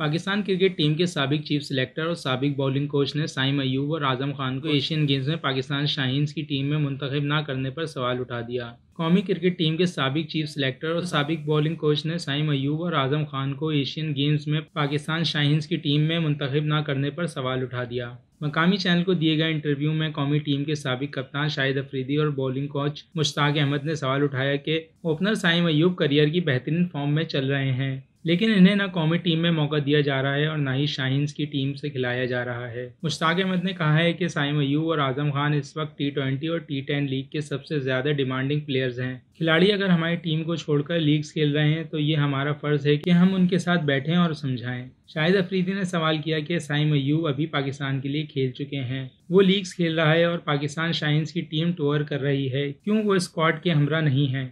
Pakistan cricket team के सबक chief selector और सबक बॉलिंग कोच ने साइम अयूब और आज़म खान को एशियन गेम्स में पाकिस्तान शाहीन्स की टीम में मुंतखब न करने पर सवाल उठा दिया। कौमी क्रिकेट टीम के सबक चीफ सिलेक्टर और सबक बॉलिंग कोच ने साइम अयूब और आज़म खान को एशियन गेम्स में पाकिस्तान शाहीन्स की टीम में मुंतखब न करने पर सवाल उठा दिया। मकामी चैनल को दिए गए इंटरव्यू में कौमी टीम के सबक कप्तान शाहिद अफरीदी और बॉलिंग कोच मुश्ताक अहमद ने सवाल उठाया कि ओपनर साइम अयूब करियर की बेहतरीन फॉर्म में चल रहे हैं। लेकिन इन्हें न कौमी टीम में मौका दिया जा रहा है और ना ही शाहीन्स की टीम से खिलाया जा रहा है। मुश्ताक अहमद ने कहा है कि साइम अयूब और आज़म खान इस वक्त टी ट्वेंटी और टी टेन लीग के सबसे ज़्यादा डिमांडिंग प्लेयर्स हैं। खिलाड़ी अगर हमारी टीम को छोड़कर लीग्स खेल रहे हैं तो ये हमारा फ़र्ज़ है कि हम उनके साथ बैठें और समझाएँ। शाहिद अफरीदी ने सवाल किया कि साइम अयूब अभी पाकिस्तान के लिए खेल चुके हैं। वो लीग्स खेल रहा है और पाकिस्तान शाहीन्स की टीम टूर कर रही है। क्यों वो स्क्वाड के हमरा नहीं है?